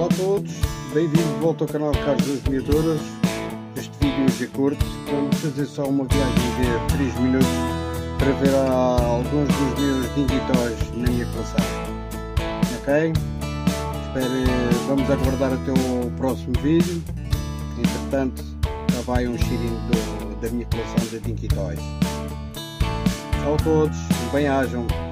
Olá a todos, bem-vindos de volta ao canal Carlos das Miniaturas. Este vídeo hoje é curto, vamos fazer só uma viagem de 3 minutos para ver alguns dos meus digitais na minha coleção. Ok? Espero, vamos aguardar até o próximo vídeo. Entretanto, já vai um cheirinho do, da minha coleção de Dinky Toys. Tchau a todos, bem-ajam.